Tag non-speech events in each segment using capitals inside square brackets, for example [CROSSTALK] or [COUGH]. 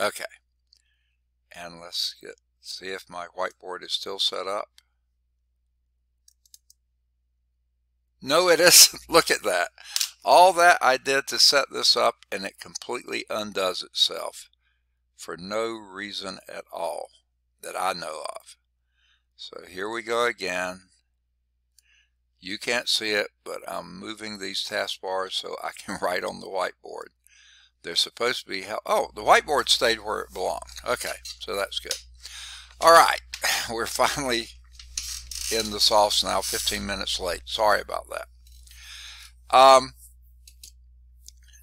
Okay. And let's get see if my whiteboard is still set up. No, it [LAUGHS] isn't. Look at that. All that I did to set this up and it completely undoes itself for no reason at all that I know of. So here we go again. You can't see it, but I'm moving these taskbars so I can [LAUGHS] write on the whiteboard. They're supposed to be, oh, the whiteboard stayed where it belonged. Okay, so that's good. All right, [LAUGHS] we're finally in the sauce now, 15 minutes late. Sorry about that. Um,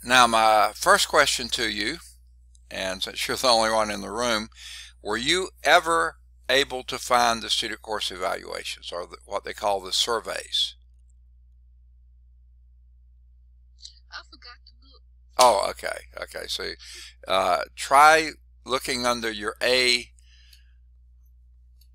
now, my first question to you, and since you're the only one in the room, were you ever able to find the student course evaluations, or the, what they call the surveys? I forgot to look. Oh, okay. Okay, so uh, try looking under your A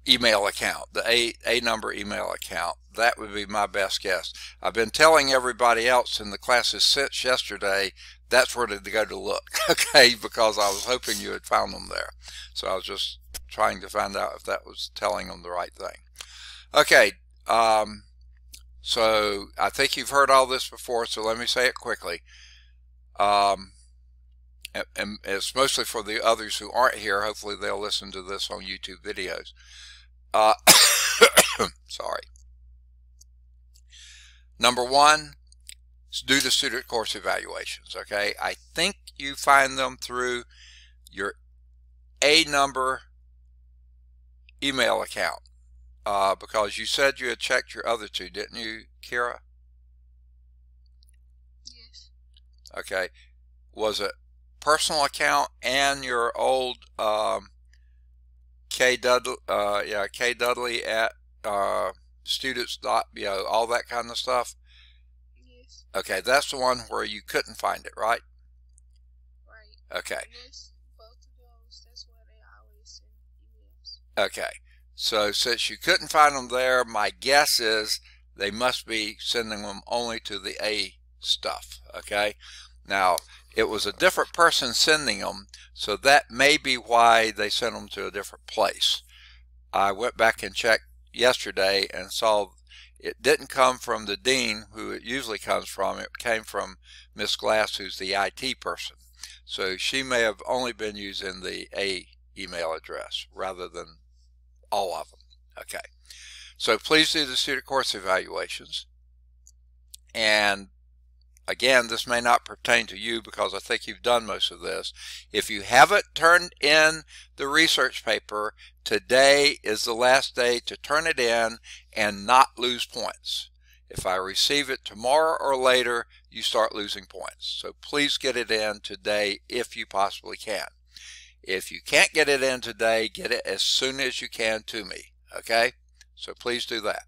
email account, the A, A number email account. That would be my best guess. I've been telling everybody else in the classes since yesterday that's where to go to look, [LAUGHS] okay, because I was hoping you had found them there. So I was just trying to find out if that was telling them the right thing. Okay, um, so I think you've heard all this before, so let me say it quickly. Um, and, it's mostly for the others who aren't here. Hopefully they'll listen to this on YouTube videos. Uh, [COUGHS] sorry. Number one, do the student course evaluations. Okay, I think you find them through your A number email account uh, because you said you had checked your other two, didn't you, Kira? Yes. Okay, was it personal account and your old um, K Dudley, uh, yeah, K Dudley at uh, students dot, you know, all that kind of stuff. Yes. Okay, that's the one where you couldn't find it, right? Right. Okay, Yes, both of those. That's why they always send emails. okay. So since you couldn't find them there, my guess is they must be sending them only to the A stuff. Okay. Now it was a different person sending them, so that may be why they sent them to a different place. I went back and checked yesterday and saw it didn't come from the dean, who it usually comes from. It came from Miss Glass, who's the IT person. So she may have only been using the A email address rather than all of them. Okay. So please do the student course evaluations. And again, this may not pertain to you because I think you've done most of this. If you haven't turned in the research paper, today is the last day to turn it in and not lose points. If I receive it tomorrow or later, you start losing points. So please get it in today if you possibly can. If you can't get it in today, get it as soon as you can to me. Okay? So please do that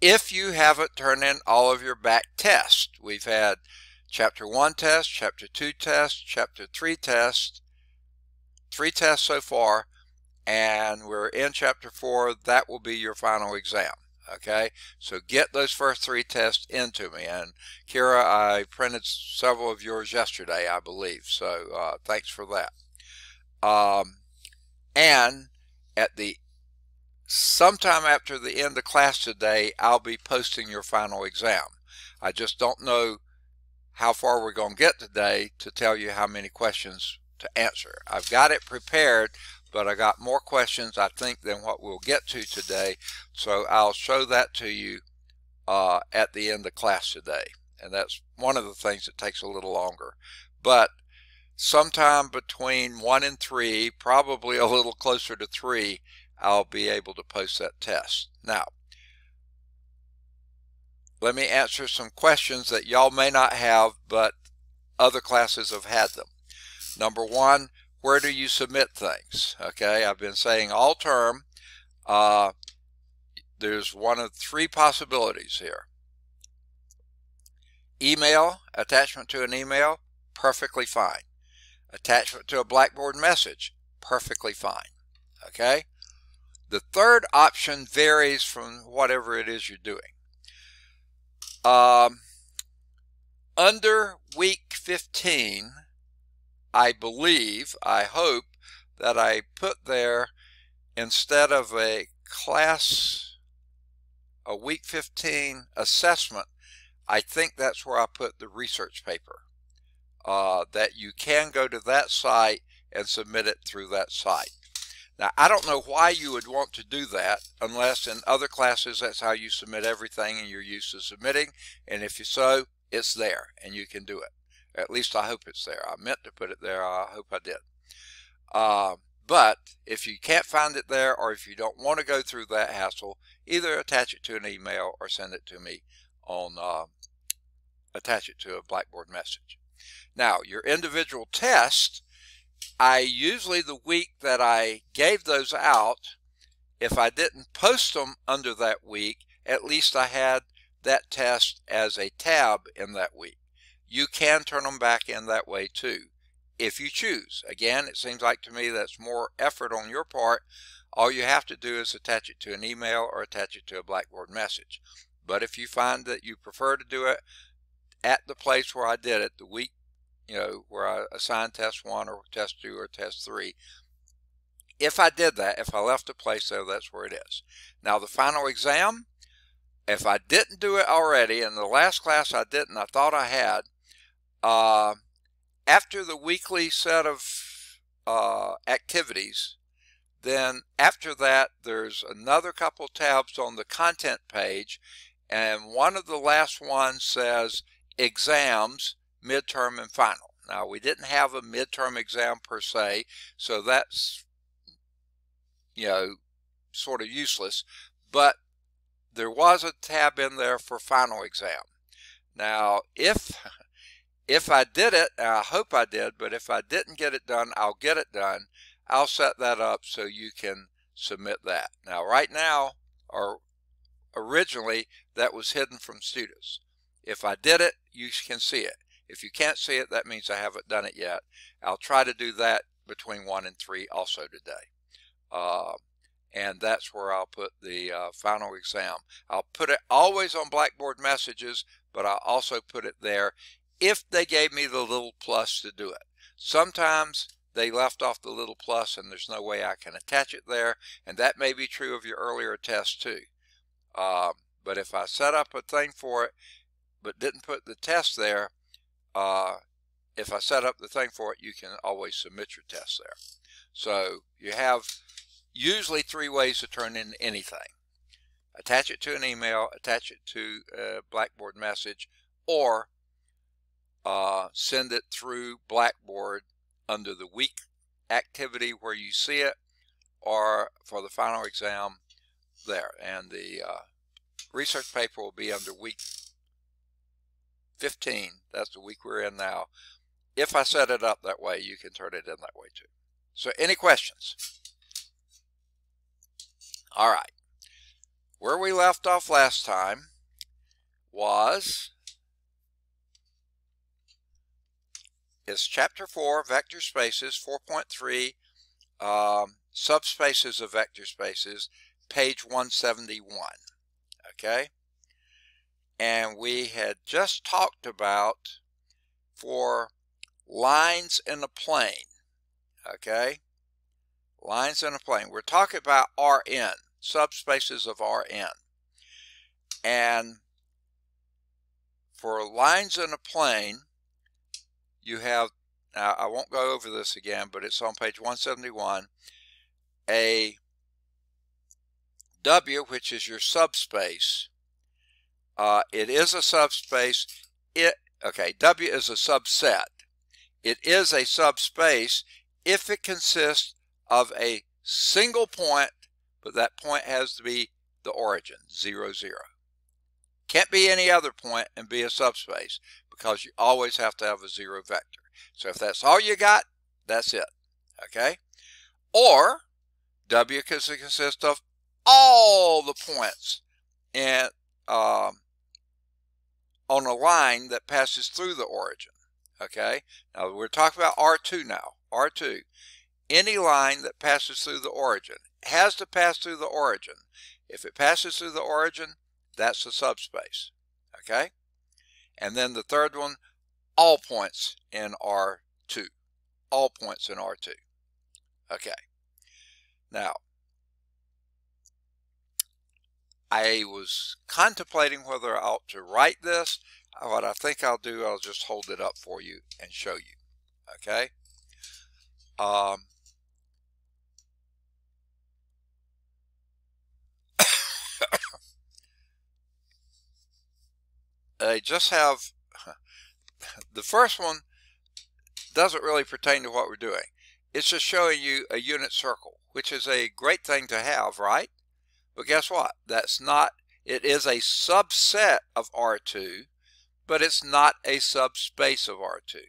if you haven't turned in all of your back tests. We've had chapter 1 test, chapter 2 test, chapter 3 test, three tests so far, and we're in chapter 4. That will be your final exam. Okay, so get those first three tests into me. And Kira, I printed several of yours yesterday, I believe. So uh, thanks for that. Um, and at the sometime after the end of class today, I'll be posting your final exam. I just don't know how far we're going to get today to tell you how many questions to answer. I've got it prepared, but I got more questions, I think, than what we'll get to today. So I'll show that to you uh, at the end of class today. And that's one of the things that takes a little longer. But sometime between 1 and 3, probably a little closer to 3, I'll be able to post that test. Now, let me answer some questions that y'all may not have, but other classes have had them. Number one, where do you submit things? Okay, I've been saying all term. Uh, there's one of three possibilities here. Email, attachment to an email, perfectly fine. Attachment to a Blackboard message, perfectly fine. Okay? The third option varies from whatever it is you're doing. Um, under week 15, I believe, I hope, that I put there instead of a class, a week 15 assessment, I think that's where I put the research paper. Uh, that you can go to that site and submit it through that site. Now, I don't know why you would want to do that unless in other classes that's how you submit everything and you're used to submitting. And if you so, it's there and you can do it. At least I hope it's there. I meant to put it there. I hope I did. Uh, but if you can't find it there or if you don't want to go through that hassle, either attach it to an email or send it to me on, uh, attach it to a Blackboard message. Now, your individual test, I usually the week that I gave those out, if I didn't post them under that week, at least I had that test as a tab in that week. You can turn them back in that way too if you choose. Again, it seems like to me that's more effort on your part. All you have to do is attach it to an email or attach it to a Blackboard message. But if you find that you prefer to do it at the place where I did it, the week, you know, where I assign test one or test two or test three, if I did that, if I left a place there, that's where it is. Now the final exam, if I didn't do it already, in the last class I didn't, I thought I had, uh, after the weekly set of uh, activities, then after that, there's another couple tabs on the content page, and one of the last ones says exams, midterm, and final. Now, we didn't have a midterm exam per se, so that's, you know, sort of useless, but there was a tab in there for final exam. Now, if if I did it, I hope I did, but if I didn't get it done, I'll get it done. I'll set that up so you can submit that. Now, right now, or originally, that was hidden from students. If I did it, you can see it. If you can't see it, that means I haven't done it yet. I'll try to do that between 1 and 3 also today. Uh, and that's where I'll put the uh, final exam. I'll put it always on Blackboard messages, but I'll also put it there if they gave me the little plus to do it. Sometimes they left off the little plus and there's no way I can attach it there, and that may be true of your earlier test too. Uh, but if I set up a thing for it but didn't put the test there, uh, if I set up the thing for it, you can always submit your test there. So you have usually three ways to turn in anything. Attach it to an email, attach it to a Blackboard message, or uh, send it through Blackboard under the week activity where you see it or for the final exam there. And the uh, research paper will be under week 15. That's the week we're in now. If I set it up that way, you can turn it in that way too. So any questions? All right. Where we left off last time was is chapter 4, vector spaces, 4.3, um, subspaces of vector spaces, page 171. Okay? And we had just talked about for lines in a plane. Okay? Lines in a plane. We're talking about Rn, subspaces of Rn. And for lines in a plane, you have, now I won't go over this again, but it's on page 171, a W, which is your subspace. Uh, it is a subspace. It okay. W is a subset. It is a subspace if it consists of a single point, but that point has to be the origin, 0, 0. Can't be any other point and be a subspace because you always have to have a zero vector. So if that's all you got, that's it. Okay? Or W can consist of all the points in, um, on a line that passes through the origin. Okay? Now we're talking about R2 now. R2. Any line that passes through the origin has to pass through the origin. If it passes through the origin, that's the subspace. Okay? And then the third one, all points in R2. all points in R2. Okay. Now, I was contemplating whether I ought to write this. What I think I'll do, I'll just hold it up for you and show you. Okay. Um, [COUGHS] they just have [LAUGHS] the first one doesn't really pertain to what we're doing. It's just showing you a unit circle, which is a great thing to have, right? But guess what? That's not, it is a subset of R2, but it's not a subspace of R2.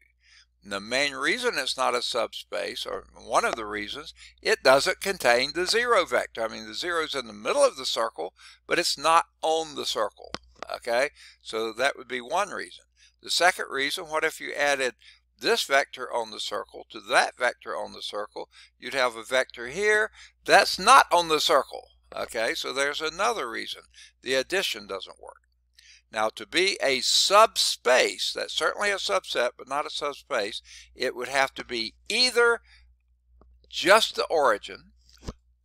And the main reason it's not a subspace, or one of the reasons, it doesn't contain the zero vector. I mean, the zero is in the middle of the circle, but it's not on the circle. Okay, so that would be one reason. The second reason, what if you added this vector on the circle to that vector on the circle? You'd have a vector here that's not on the circle. Okay, so there's another reason. The addition doesn't work. Now, to be a subspace, that's certainly a subset, but not a subspace, it would have to be either just the origin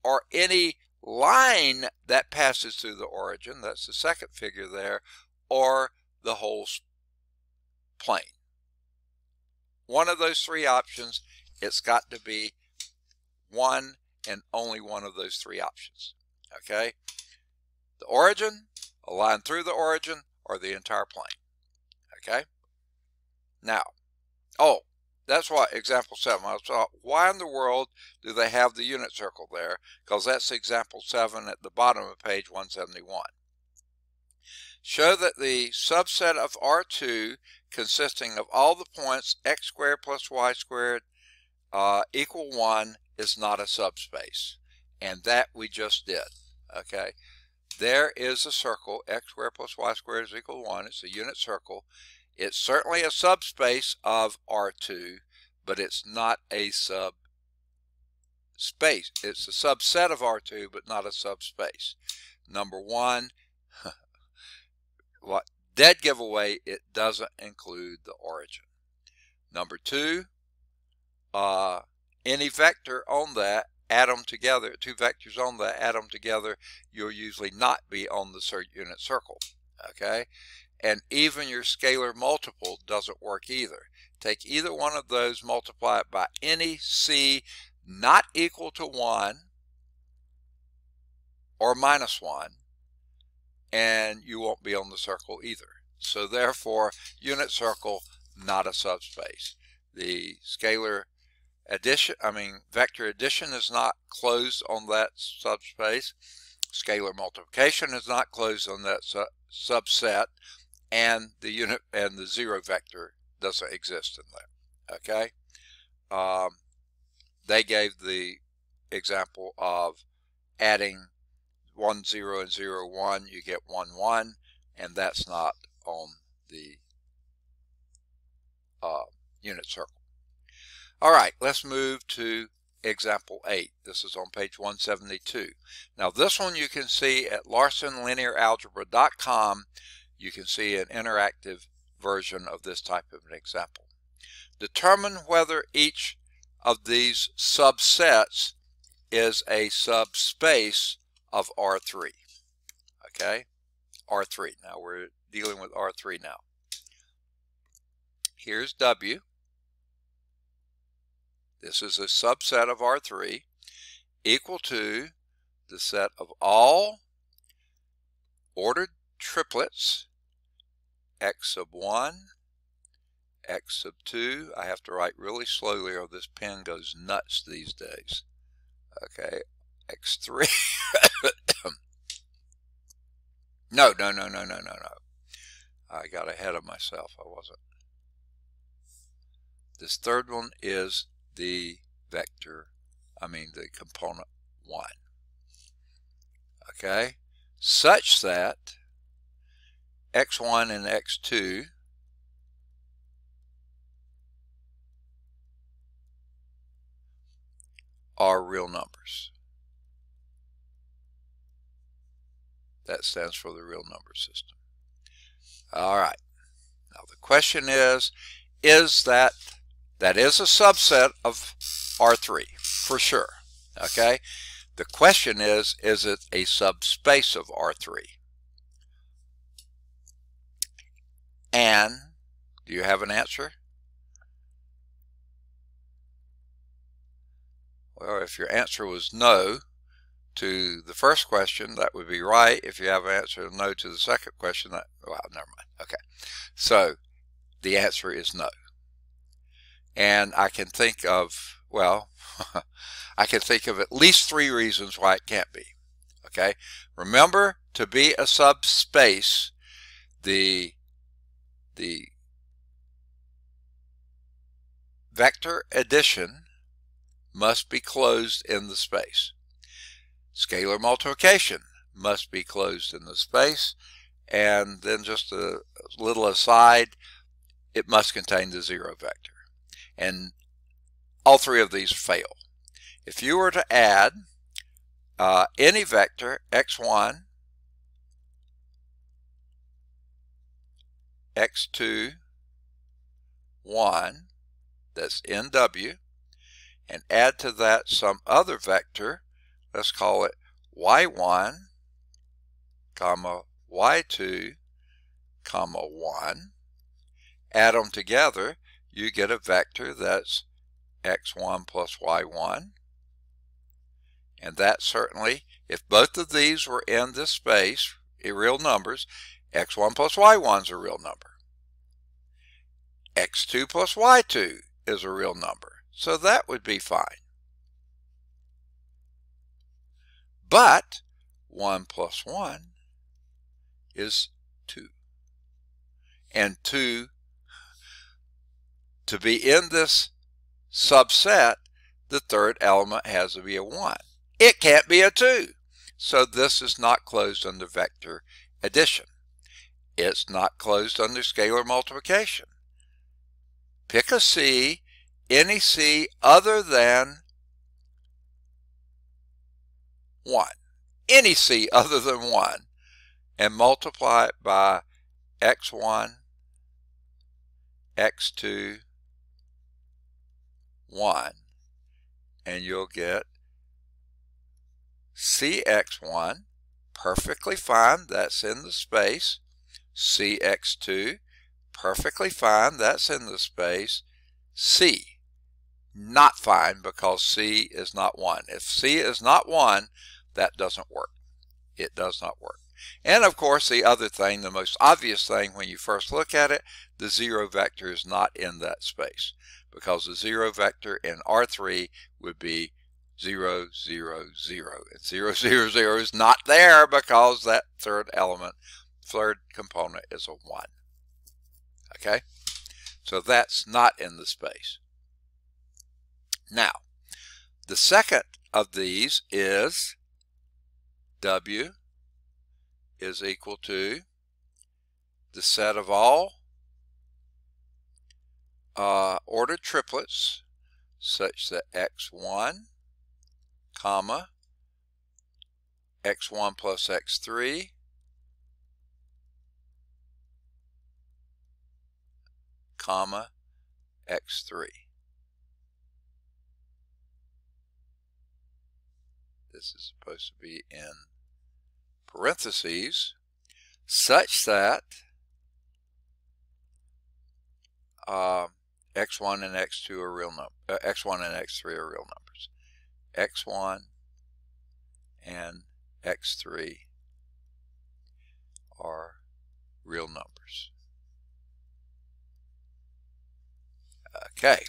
or any line that passes through the origin, that's the second figure there, or the whole plane. One of those three options, it's got to be one and only one of those three options. Okay? The origin, a line through the origin, or the entire plane. Okay? Now, oh, that's why example 7. I thought, why in the world do they have the unit circle there? Because that's example 7 at the bottom of page 171. Show that the subset of R2 consisting of all the points x squared plus y squared uh, equal 1 is not a subspace. And that we just did. Okay. There is a circle, x squared plus y squared is equal to 1. It's a unit circle. It's certainly a subspace of R2, but it's not a subspace. It's a subset of R2, but not a subspace. Number one, [LAUGHS] what dead giveaway, it doesn't include the origin. Number two, uh, any vector on that add them together, two vectors on that, add them together, you'll usually not be on the unit circle. Okay? And even your scalar multiple doesn't work either. Take either one of those, multiply it by any c not equal to 1 or minus 1, and you won't be on the circle either. So therefore, unit circle, not a subspace. The scalar addition, I mean, vector addition is not closed on that subspace. Scalar multiplication is not closed on that su subset, and the unit and the zero vector doesn't exist in there. Okay, um, they gave the example of adding one zero and zero one, you get one one, and that's not on the uh, unit circle. All right, let's move to example 8. This is on page 172. Now this one you can see at larsonlinearalgebra.com. You can see an interactive version of this type of an example. Determine whether each of these subsets is a subspace of R3. Okay, R3. Now we're dealing with R3 now. Here's W. This is a subset of R3 equal to the set of all ordered triplets x sub 1, x sub 2. I have to write really slowly or this pen goes nuts these days. Okay, x3. [COUGHS] no, no, no, no, no, no, no. I got ahead of myself. I wasn't. This third one is the vector, I mean the component 1. Okay, such that x1 and x2 are real numbers. That stands for the real number system. All right. Now the question is, is that That is a subset of R3 for sure. Okay? The question is, is it a subspace of R3? And do you have an answer? Well, if your answer was no to the first question, that would be right. If you have an answer no to the second question, that, well, never mind. Okay. So the answer is no. And I can think of, well, [LAUGHS] I can think of at least three reasons why it can't be. Okay. Remember, to be a subspace, the the vector addition must be closed in the space. Scalar multiplication must be closed in the space. And then just a little aside, it must contain the zero vector. And all three of these fail. If you were to add uh, any vector x1 x2, 1, that's NW, and add to that some other vector, let's call it y1, comma, y2, comma, 1. Add them together, you get a vector that's x1 plus y1. And that certainly, if both of these were in this space, real numbers, x1 plus y1 is a real number. x2 plus y2 is a real number. So that would be fine. But 1 plus 1 is 2. And 2, to be in this subset, the third element has to be a 1. It can't be a 2. So this is not closed under vector addition. It's not closed under scalar multiplication. Pick a C, any C other than 1. Any C other than 1 and multiply it by x1, x2, 1 and you'll get cx1 perfectly fine that's in the space. Cx2 perfectly fine that's in the space. C not fine because c is not 1 if c is not 1 that doesn't work. It does not work. And of course the other thing the most obvious thing when you first look at it the zero vector is not in that space because the zero vector in R3 would be 0, 0, 0. And 0, [LAUGHS] 0, 0 is not there because that third element, third component is a 1. Okay? So that's not in the space. Now, the second of these is W is equal to the set of all uh, ordered triplets such that x1 comma x1 plus x3 comma x3 this is supposed to be in parentheses such that uh, x1 and x2 are real numbers. Uh, x1 and x3 are real numbers. x1 and x3 are real numbers. Okay.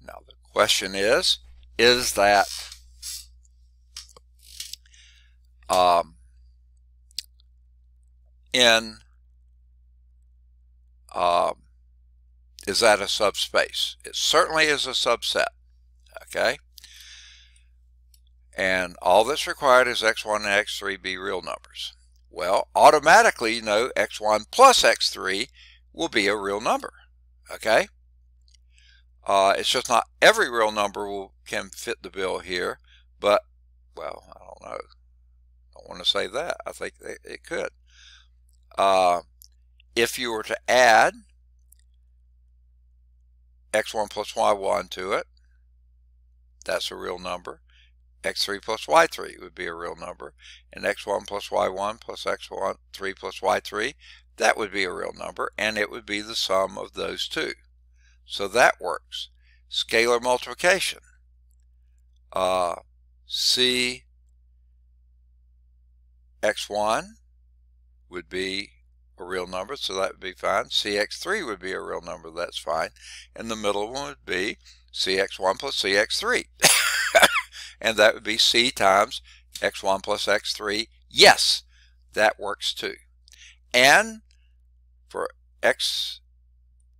Now the question is, is that um, in um, is that a subspace? It certainly is a subset. Okay? And all that's required is x1 and x3 be real numbers. Well, automatically, you know, x1 plus x3 will be a real number. Okay? Uh, it's just not every real number will, can fit the bill here, but, well, I don't know. I don't want to say that. I think it could. Uh, if you were to add x1 plus y1 to it. That's a real number. x3 plus y3 would be a real number. And x1 plus y1 plus x1 3 plus y3, that would be a real number. And it would be the sum of those two. So that works. Scalar multiplication. Uh, C x1 would be a real number, so that would be fine. CX3 would be a real number, that's fine. And the middle one would be CX1 plus CX3. [LAUGHS] and that would be C times X1 plus X3. Yes, that works too. And for X1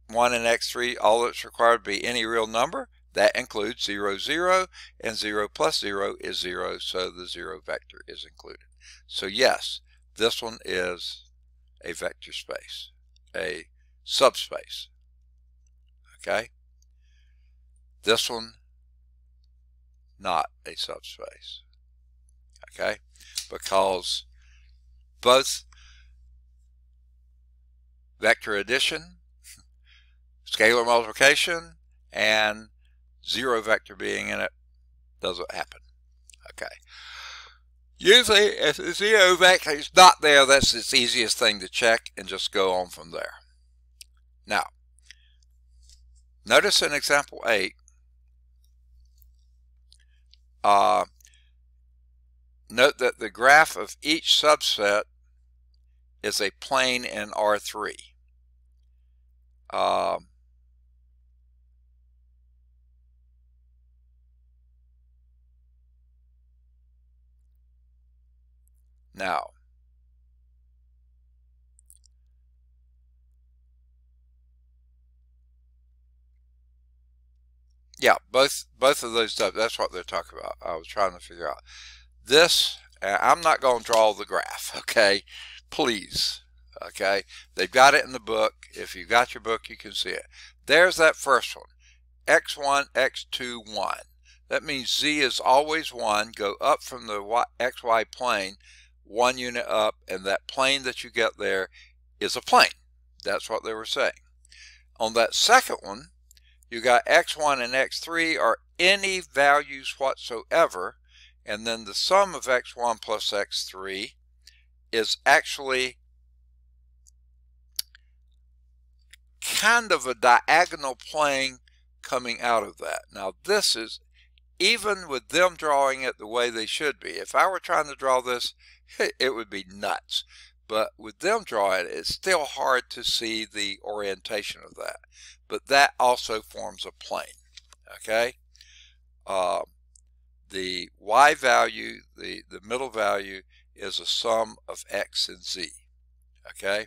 and X3, all that's required to be any real number. That includes 0, 0, and 0 plus 0 is 0, so the 0 vector is included. So yes, this one is a vector space, a subspace. Okay? This one, not a subspace. Okay? Because both vector addition, scalar multiplication, and zero vector being in it doesn't happen. Okay. Usually, if the zero vector is not there, that's the easiest thing to check and just go on from there. Now, notice in example 8, uh, note that the graph of each subset is a plane in R3. Um, now. Yeah, both both of those stuff. That's what they're talking about. I was trying to figure out this. I'm not going to draw the graph. [LAUGHS] Okay, please. Okay, they've got it in the book. If you got your book, you can see it. There's that first one. X1, X2, 1. That means Z is always 1. Go up from the XY plane one unit up, and that plane that you get there is a plane. That's what they were saying. On that second one, you got x1 and x3 are any values whatsoever, and then the sum of x1 plus x3 is actually kind of a diagonal plane coming out of that. Now this is, even with them drawing it the way they should be, if I were trying to draw this [LAUGHS] it would be nuts. But with them drawing it's still hard to see the orientation of that. But that also forms a plane. Okay? Uh, the y value, the, the middle value, is a sum of x and z. Okay?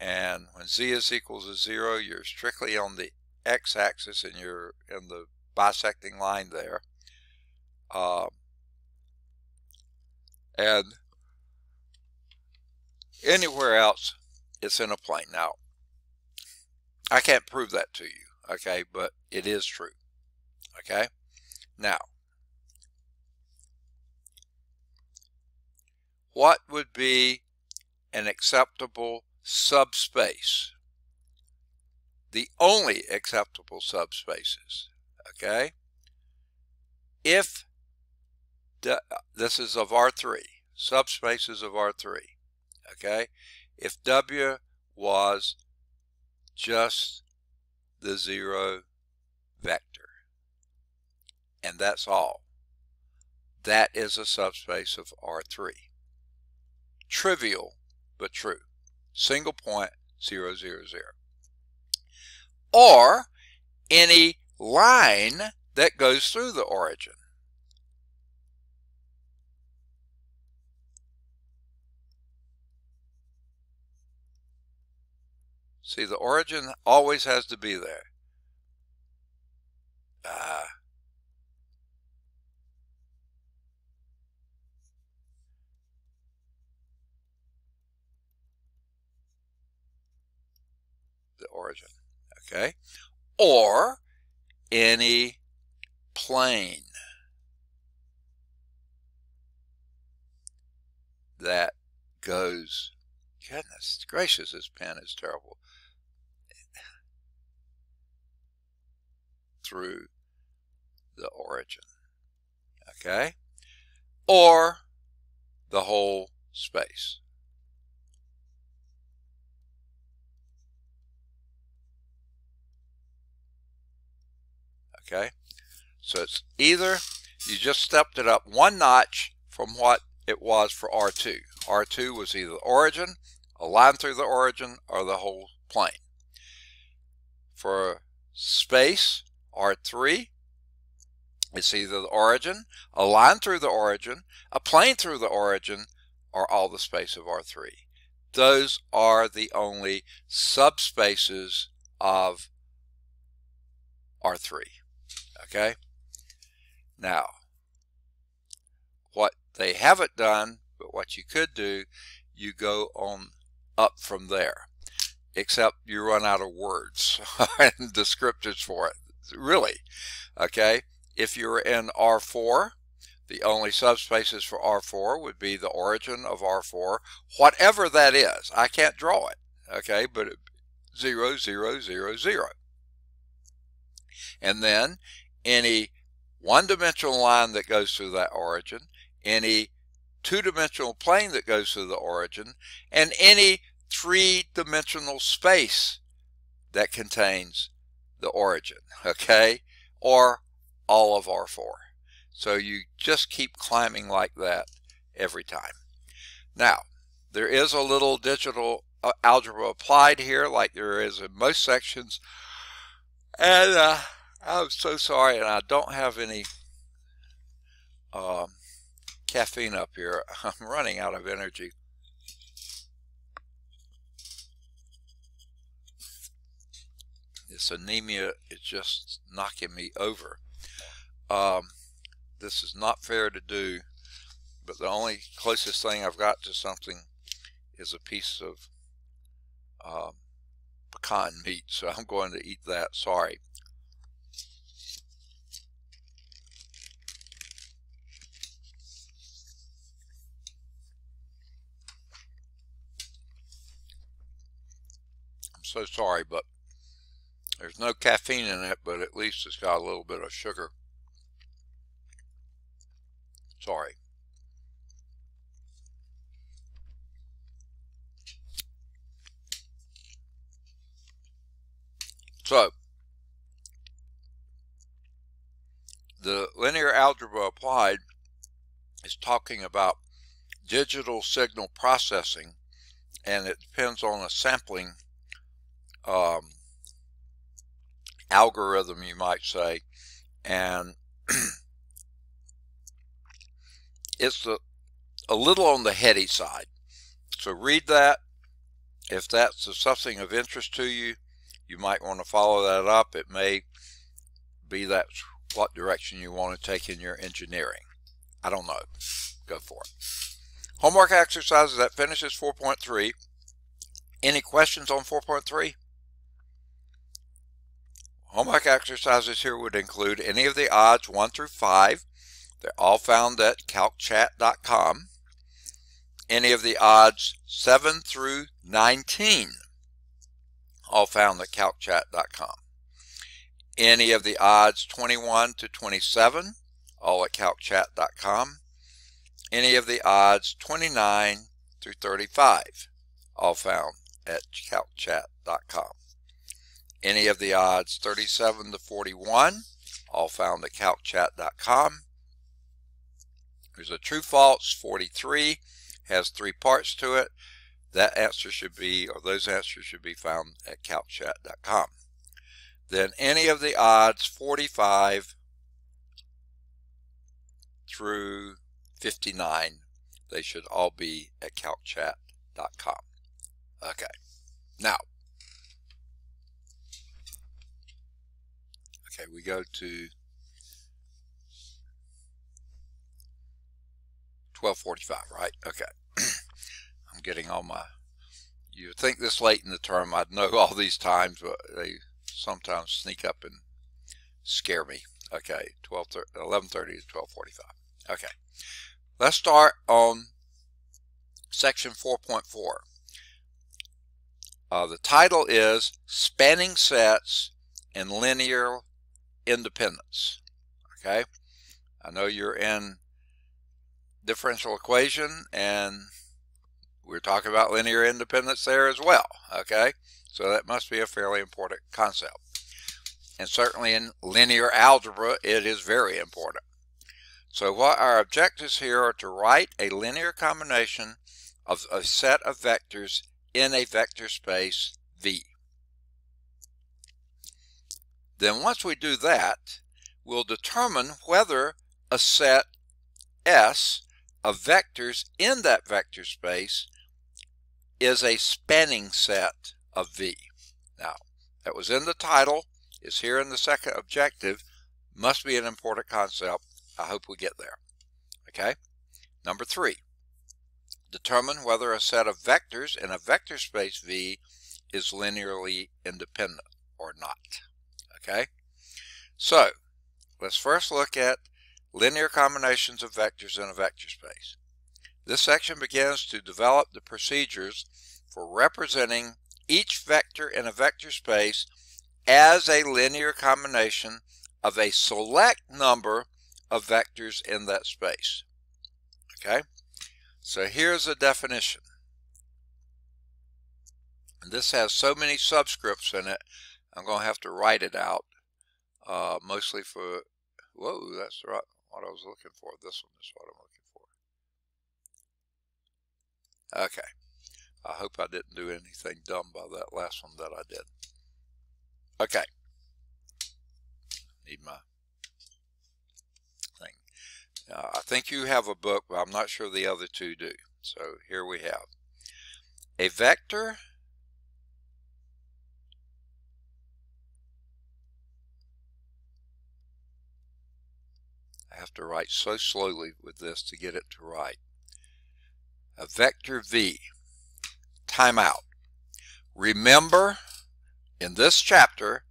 And when z is equal to 0, you're strictly on the x-axis and you're in the bisecting line there. Uh, and anywhere else it's in a plane. Now, I can't prove that to you, okay, but it is true, okay? Now, what would be an acceptable subspace? The only acceptable subspaces, okay? If this is of R3, subspaces of R3, okay? If W was just the zero vector, and that's all, that is a subspace of R3. Trivial, but true. Single point, zero, zero, zero. Or any line that goes through the origin. See, the origin always has to be there. Uh, the origin, okay? Or any plane that goes, goodness gracious, this pen is terrible through the origin. Okay? Or the whole space. Okay? So it's either you just stepped it up one notch from what it was for R2. R2 was either the origin, a line through the origin, or the whole plane. For space, R3, it's either the origin, a line through the origin, a plane through the origin, or all the space of R3. Those are the only subspaces of R3. Okay? Now, what they haven't done, but what you could do, you go on up from there. Except you run out of words [LAUGHS] and descriptors for it. Really. Okay? If you're in R4, the only subspaces for R4 would be the origin of R4, whatever that is. I can't draw it. Okay? But 0, 0, 0, 0. And then any one-dimensional line that goes through that origin, any two-dimensional plane that goes through the origin, and any three-dimensional space that contains the origin, okay? Or all of R4. So you just keep climbing like that every time. Now, there is a little digital uh, algebra applied here like there is in most sections. And uh, I'm so sorry, and I don't have any um, caffeine up here. [LAUGHS] I'm running out of energy. This anemia is just knocking me over. Um, this is not fair to do, but the only closest thing I've got to something is a piece of um, pecan meat, so I'm going to eat that. Sorry. I'm so sorry, but there's no caffeine in it, but at least it's got a little bit of sugar. Sorry. So, the linear algebra applied is talking about digital signal processing and it depends on a sampling um, algorithm, you might say, and [CLEARS THROAT] it's a, a little on the heady side. So read that. If that's something of interest to you, you might want to follow that up. It may be that's what direction you want to take in your engineering. I don't know. Go for it. Homework exercises that finishes 4.3. Any questions on 4.3? Homework exercises here would include any of the odds 1 through 5. They're all found at calcchat.com. Any of the odds 7 through 19, all found at calcchat.com. Any of the odds 21 to 27, all at calcchat.com. Any of the odds 29 through 35, all found at calcchat.com any of the odds 37 to 41, all found at calcchat.com. There's a true false 43, has three parts to it. That answer should be, or those answers should be found at calcchat.com. Then any of the odds 45 through 59, they should all be at calcchat.com. Okay. Now, Okay, we go to 1245, right? Okay. [CLEARS THROAT] I'm getting all my, you think this late in the term I'd know all these times, but they sometimes sneak up and scare me. Okay, 12, 1130 to 1245. Okay, let's start on section 4.4. Uh, the title is Spanning Sets and Linear independence. Okay, I know you're in differential equation and we're talking about linear independence there as well. Okay, so that must be a fairly important concept. And certainly in linear algebra, it is very important. So what our objectives here are to write a linear combination of a set of vectors in a vector space V. Then once we do that, we'll determine whether a set S of vectors in that vector space is a spanning set of V. Now, that was in the title, is here in the second objective, must be an important concept. I hope we get there. Okay? Number three, determine whether a set of vectors in a vector space V is linearly independent or not. Okay? So, let's first look at linear combinations of vectors in a vector space. This section begins to develop the procedures for representing each vector in a vector space as a linear combination of a select number of vectors in that space. Okay, so here's a definition. And this has so many subscripts in it, I'm going to have to write it out, uh, mostly for, whoa, that's right, what I was looking for. This one is what I'm looking for. Okay. I hope I didn't do anything dumb by that last one that I did. Okay. Need my thing. Uh, I think you have a book, but I'm not sure the other two do. So here we have a vector Have to write so slowly with this to get it to write. A vector V. Timeout. Remember, in this chapter,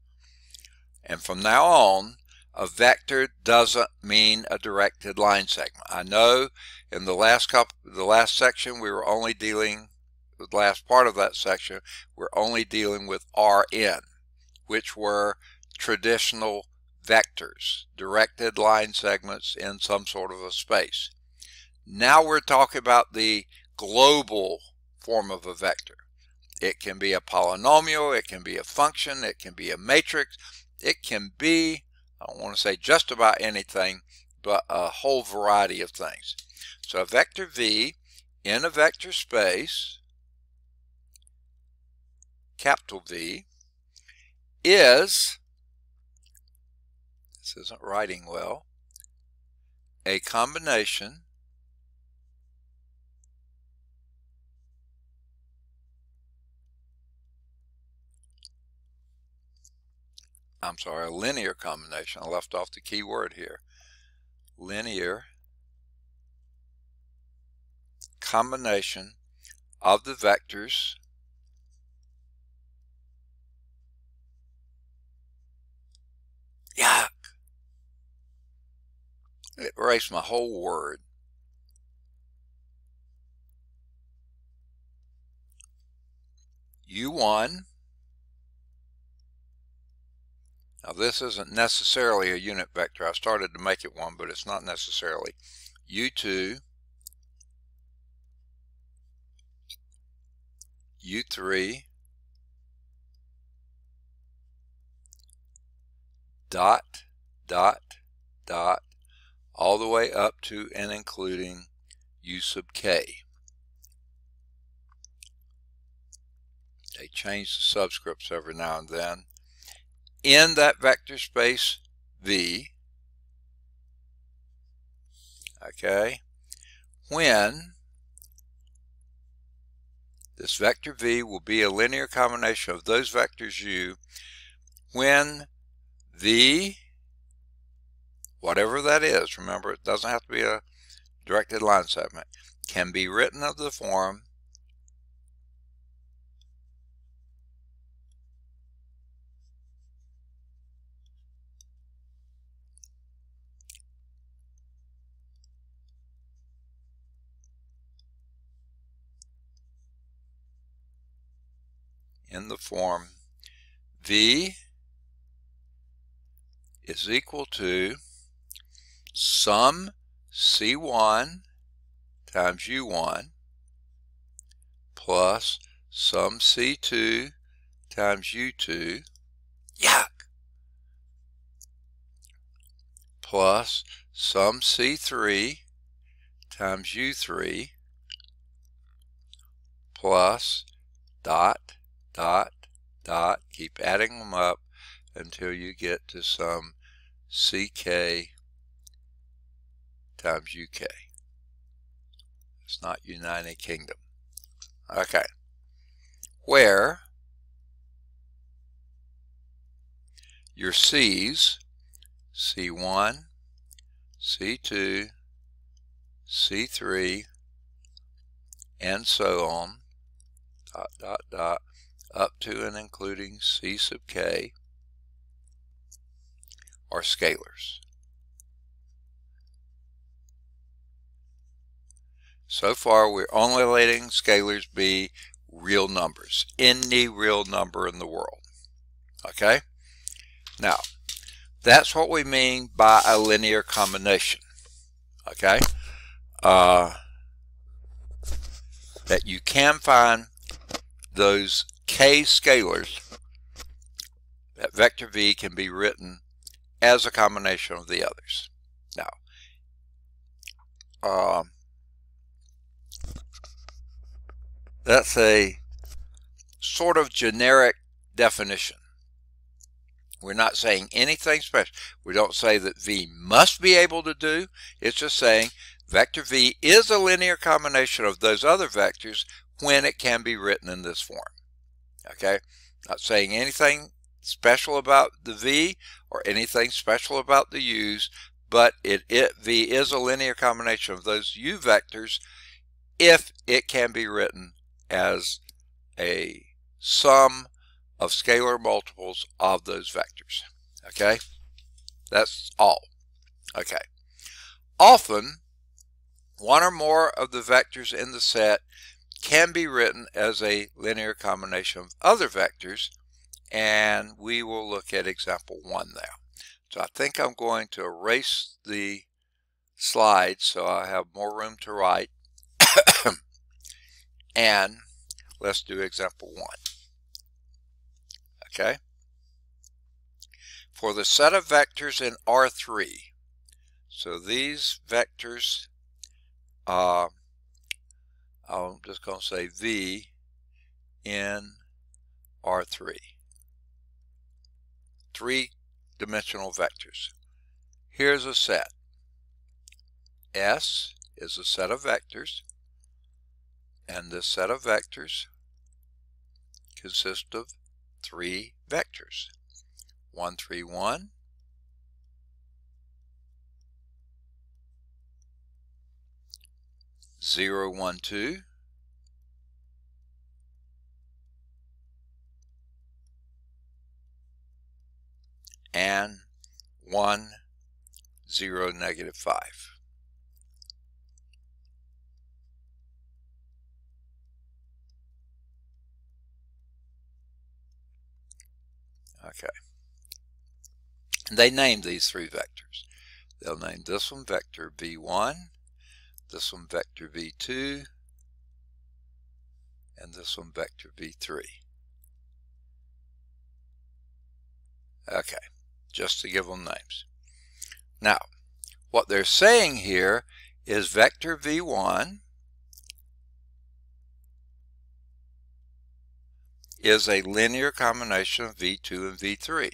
and from now on, a vector doesn't mean a directed line segment. I know in the last couple, the last section, we were only dealing, the last part of that section, we're only dealing with Rn, which were traditional vectors, directed line segments in some sort of a space. Now we're talking about the global form of a vector. It can be a polynomial, it can be a function, it can be a matrix, it can be, I don't want to say just about anything, but a whole variety of things. So a vector V in a vector space, capital V, is this isn't writing well, a combination I'm sorry, a linear combination. I left off the key word here. Linear combination of the vectors Yeah, it erased my whole word. U1. Now this isn't necessarily a unit vector. I started to make it one, but it's not necessarily. U2. U3. Dot, dot, dot, all the way up to and including u sub k. They change the subscripts every now and then. In that vector space V, okay, when this vector V will be a linear combination of those vectors U when V whatever that is, remember it doesn't have to be a directed line segment, can be written of the form in the form V is equal to some C1 times U1 plus some C2 times U2, yuck, plus some C3 times U3 plus dot, dot, dot, keep adding them up until you get to some CK times UK. It's not United Kingdom. Okay. Where your C's, C1, C2, C3, and so on, dot, dot, dot, up to and including C sub k, are scalars. So far, we're only letting scalars be real numbers, any real number in the world. Okay? Now, that's what we mean by a linear combination. Okay? Uh, that you can find those k scalars that vector v can be written as a combination of the others. Now, uh, that's a sort of generic definition. We're not saying anything special. We don't say that V must be able to do. It's just saying vector V is a linear combination of those other vectors when it can be written in this form. Okay? Not saying anything special about the V or anything special about the U's, but it, it V is a linear combination of those U vectors if it can be written as a sum of scalar multiples of those vectors. Okay? That's all. Okay. Often, one or more of the vectors in the set can be written as a linear combination of other vectors, and we will look at example one now. So I think I'm going to erase the slide so I have more room to write. [COUGHS] and let's do example one. Okay? For the set of vectors in R3, so these vectors, uh, I'm just going to say V in R3. Three dimensional vectors. Here's a set. S is a set of vectors, and this set of vectors consists of three vectors. 1, 3, 1, Zero, one, two, and one, zero, negative five. Okay. They name these three vectors. They'll name this one vector v1, this one vector v2, and this one vector v3. Okay, just to give them names. Now, what they're saying here is vector v1 is a linear combination of V2 and V3.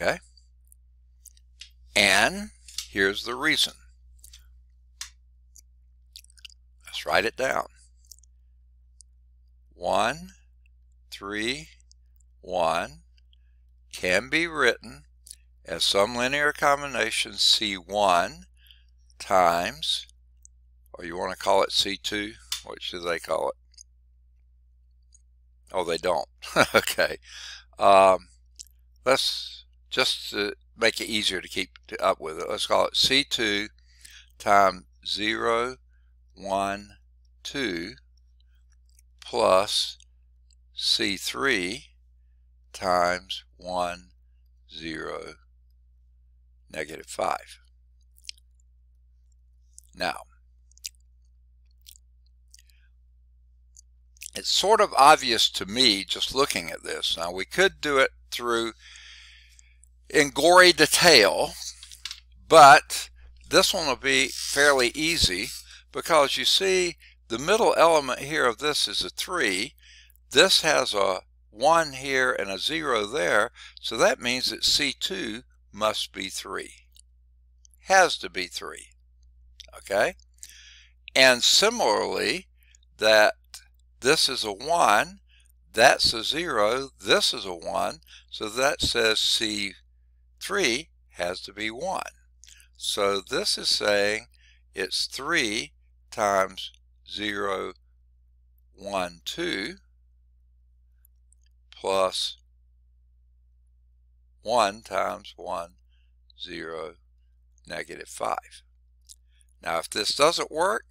Okay. And here's the reason. Let's write it down. 1, 3, 1 can be written as some linear combination C1 times, or you want to call it C2, what should they call it? Oh, they don't. [LAUGHS] okay. Um, let's just to make it easier to keep up with it, let's call it C2 times 0, 1, 2 plus C3 times 1, 0, negative 5. Now, it's sort of obvious to me just looking at this. Now, we could do it through in gory detail, but this one will be fairly easy because you see the middle element here of this is a 3. This has a 1 here and a 0 there, so that means that C2 must be 3. Has to be 3. Okay? And similarly, that this is a 1, that's a 0, this is a 1, so that says C3 has to be 1. So this is saying it's 3 times 0, 1, 2 plus 1 times 1, 0, negative 5. Now if this doesn't work,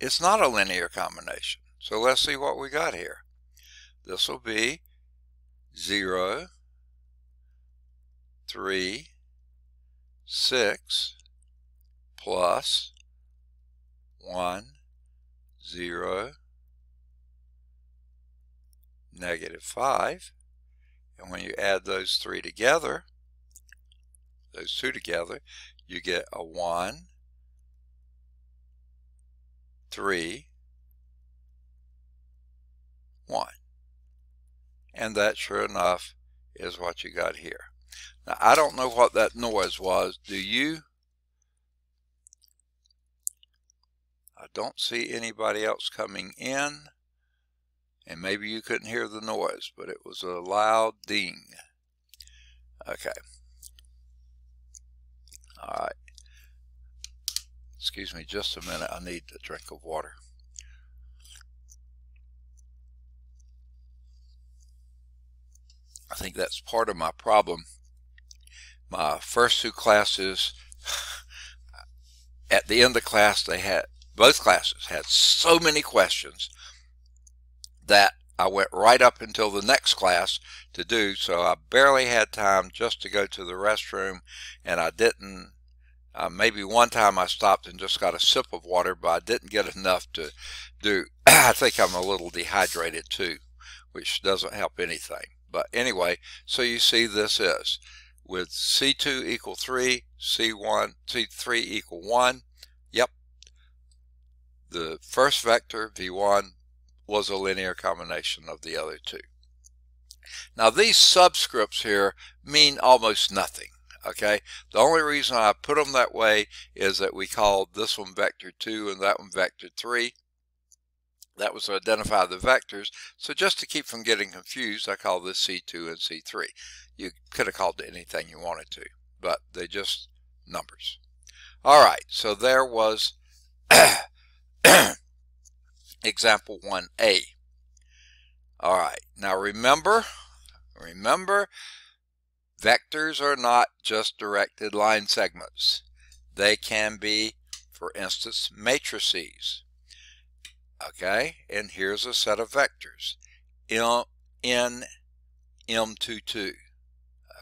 it's not a linear combination. So let's see what we got here. This will be 0, 3, 6, plus 1, 0, negative 5. And when you add those three together, those two together, you get a 1, 3, 1. And that, sure enough, is what you got here. Now, I don't know what that noise was. Do you? I don't see anybody else coming in. And maybe you couldn't hear the noise, but it was a loud ding. Okay. All right. Excuse me just a minute. I need a drink of water. I think that's part of my problem. My first two classes, [SIGHS] at the end of class, they had both classes had so many questions that I went right up until the next class to do, so I barely had time just to go to the restroom, and I didn't. Uh, maybe one time I stopped and just got a sip of water, but I didn't get enough to do. [CLEARS THROAT] I think I'm a little dehydrated too, which doesn't help anything. But anyway, so you see this is with C2 equal 3, C1, C3 equal 1. The first vector, V1, was a linear combination of the other two. Now these subscripts here mean almost nothing. Okay, the only reason I put them that way is that we called this one vector 2 and that one vector 3. That was to identify the vectors. So just to keep from getting confused, I call this C2 and C3. You could have called it anything you wanted to, but they're just numbers. All right, so there was [CLEARS THROAT] [CLEARS THROAT] example 1a. All right, now remember, remember, vectors are not just directed line segments. They can be, for instance, matrices. Okay, and here's a set of vectors. M, N, M22.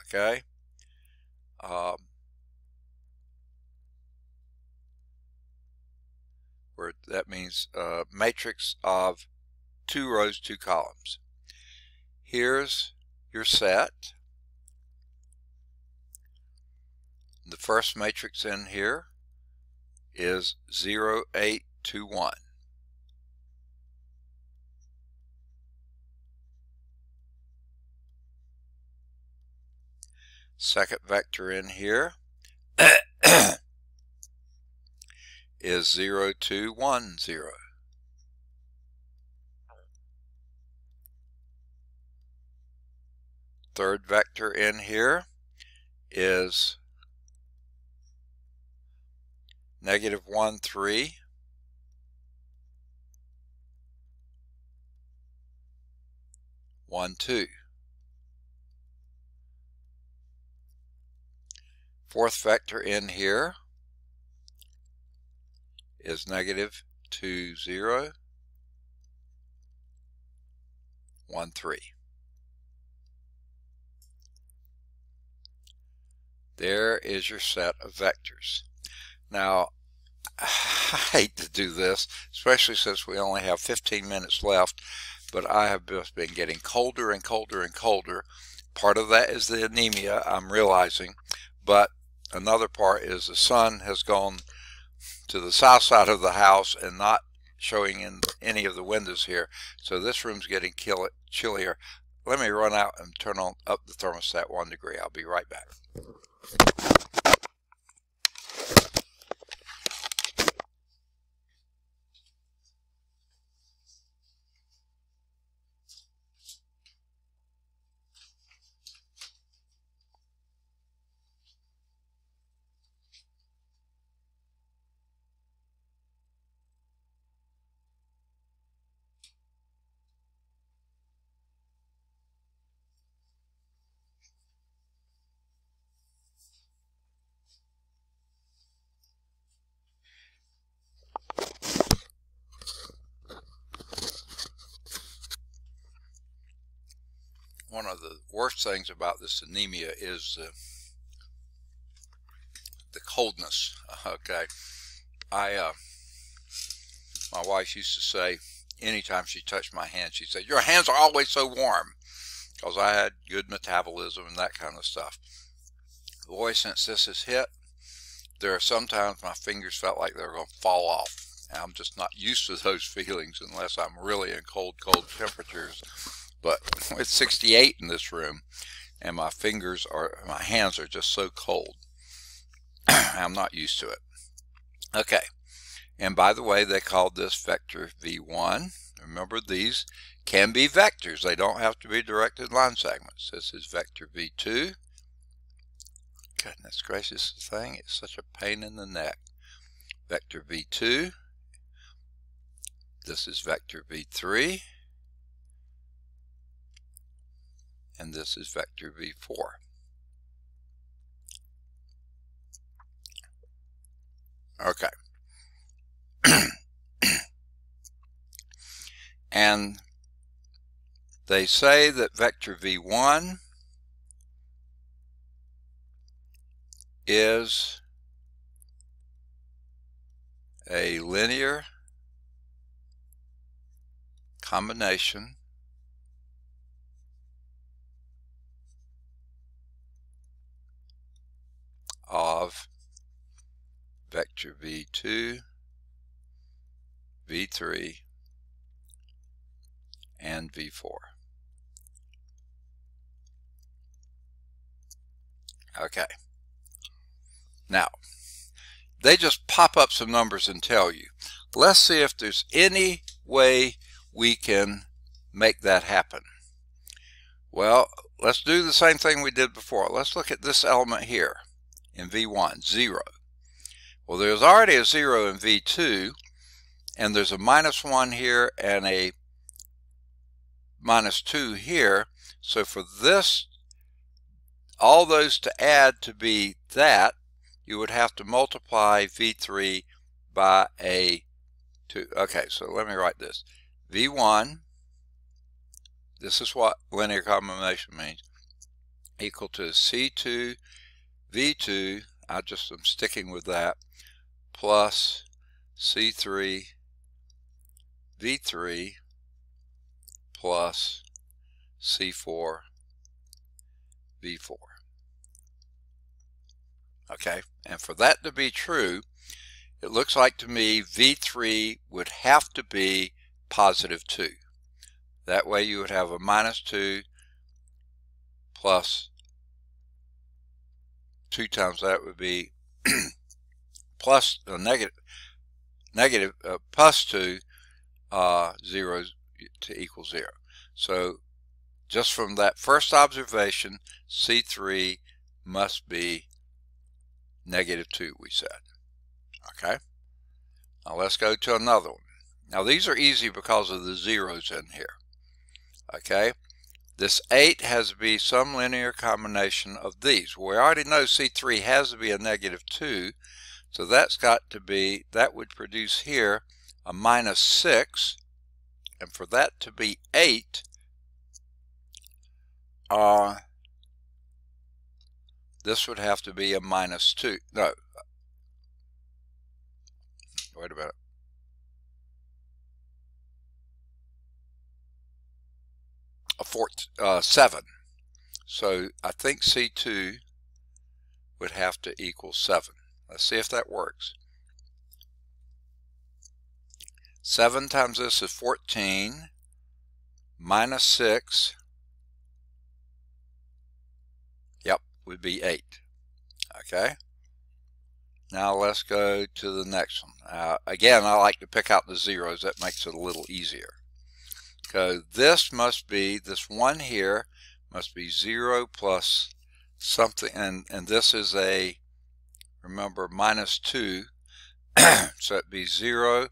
Okay. Um, where that means uh, matrix of two rows, two columns. Here's your set. The first matrix in here is 0821. Second vector in here [CLEARS THROAT] is 0210. Third vector in here is negative 1, 3. One, two. Fourth vector in here is negative 2, 0, 1, 3. There is your set of vectors. Now, [SIGHS] I hate to do this, especially since we only have 15 minutes left, but I have just been getting colder and colder and colder. Part of that is the anemia, I'm realizing, but another part is the sun has gone to the south side of the house and not showing in any of the windows here. So this room's getting chillier. Let me run out and turn on up the thermostat one degree. I'll be right back. One of the worst things about this anemia is uh, the coldness. [LAUGHS] Okay, I uh, my wife used to say anytime she touched my hand, she said, "Your hands are always so warm," because I had good metabolism and that kind of stuff. Boy, since this has hit, there are sometimes my fingers felt like they were going to fall off. I'm just not used to those [LAUGHS] feelings unless I'm really in cold, cold temperatures but [LAUGHS] it's 68 in this room and my fingers are my hands are just so cold. [CLEARS THROAT] I'm not used to it. Okay. And by the way they called this vector v1 remember these can be vectors. They don't have to be directed line segments. This is vector v2 goodness gracious thing it's such a pain in the neck. Vector v2 this is vector v3 and this is vector v4. Okay. [CLEARS THROAT] and they say that vector v1 is a linear combination of vector v2, v3, and v4. Okay. Now, they just pop up some numbers and tell you. Let's see if there's any way we can make that happen. Well, let's do the same thing we did before. Let's look at this element here in V1, 0. Well, there's already a 0 in V2, and there's a minus 1 here and a minus 2 here. So for this, all those to add to be that, you would have to multiply V3 by a 2. Okay, so let me write this. V1, this is what linear combination means, equal to C2 V2, I just am sticking with that, plus C3 V3 plus C4 V4. Okay, and for that to be true, it looks like to me V3 would have to be positive 2. That way you would have a minus 2 plus 2 times that would be [CLEARS THROAT] plus uh, negative, negative uh, plus 2 uh, 0 to equal 0. So just from that first observation, C3 must be negative 2, we said. Okay? Now let's go to another one. Now these are easy because of the zeros in here. Okay? This 8 has to be some linear combination of these. We already know C3 has to be a negative 2, so that's got to be, that would produce here a minus 6, and for that to be 8, uh, this would have to be a minus 2. No. Wait a minute. A four, uh, 7. So I think C2 would have to equal 7. Let's see if that works. 7 times this is 14 minus 6 yep would be 8. Okay? Now let's go to the next one. Uh, again, I like to pick out the zeros. That makes it a little easier. So this must be, this 1 here must be 0 plus something, and, and this is a, remember, minus 2. [CLEARS THROAT] so it'd be 0